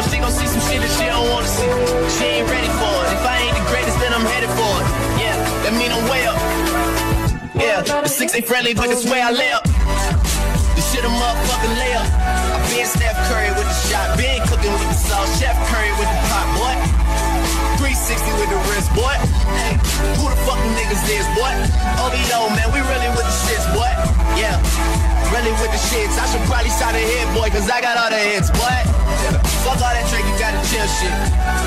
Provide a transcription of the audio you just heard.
know she gon' see some shit that she don't wanna see. She ain't ready for it. If I ain't the greatest, then I'm headed for it. Yeah, that mean I'm way up. Yeah, the six ain't friendly, but it's where I up. The shit a motherfucking layup. I been Steph Curry with the shot, been cooking with the sauce, Chef Curry with the pot, boy. 360 with the wrist, boy. Hey, who the fucking niggas is, boy? Oh, OVO, man, we really with the shits, boy. Yeah, really with the shits. I should probably start a hit, boy, cause I got all the hits, boy. Shit.